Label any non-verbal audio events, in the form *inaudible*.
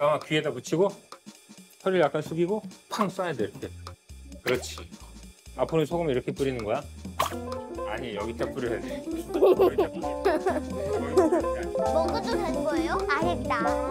어, 귀에다 붙이고 허리를 약간 숙이고 팡 쏴야 돼 이렇게. 그렇지. 앞으로 소금 이렇게 뿌리는 거야? 아니 여기다 뿌려야 돼. *laughs* 여기다 뿌려. 먹어도 되는 거예요? 아닙니다.